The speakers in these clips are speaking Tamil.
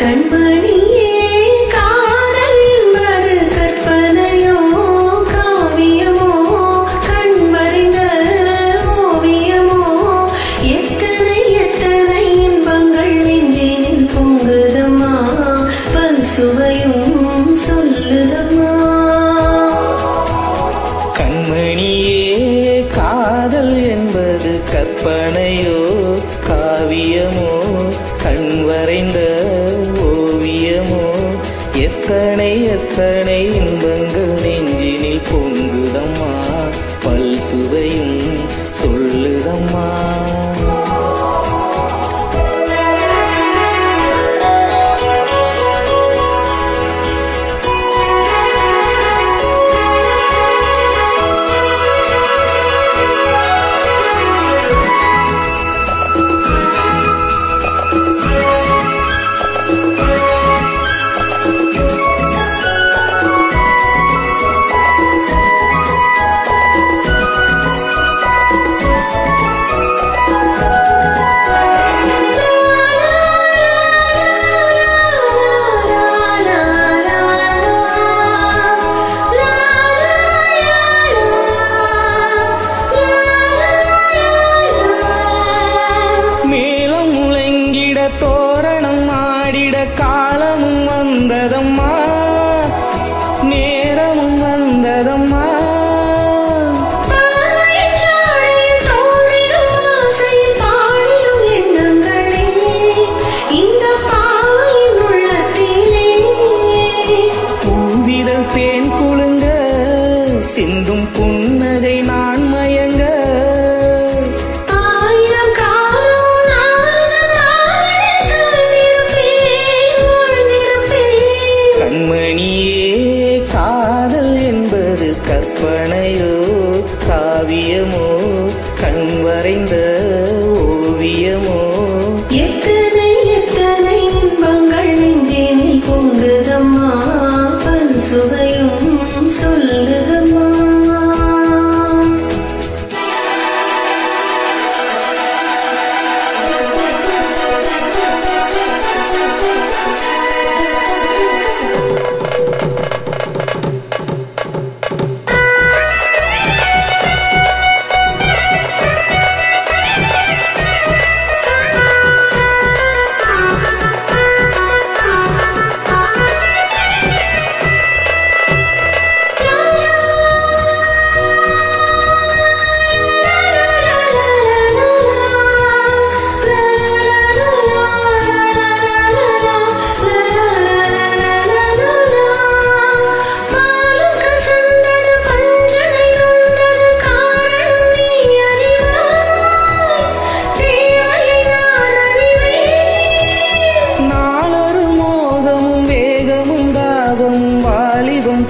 கண்மணியே காதல் என்பது கற்பனையோ காவியமோ கண்மறிந்த ஓவியமோ எத்தனை எத்தனை இன்பங்கள் நெஞ்சினில் பொங்குதம்மா பல் சுவையும் சொல்லுதம்மா. கண்மணியே காதல் என்பது கற்பனை. எத்தனை எத்தனை இன்பங்கள் நெஞ்சினில் பொங்குதம்மா? பல் சுவையும் சொல்லுதம்மா?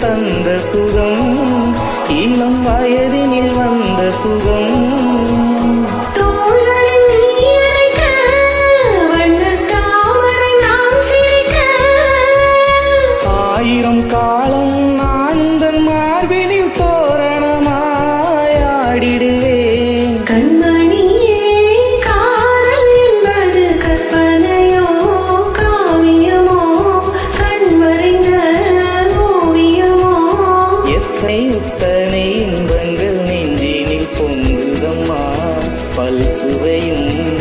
தந்த சுகம் இளம் வயதினில் வந்த சுகம். ஆயிரம் காலம் நான் தன் மார்பினில் பல் சுவையும்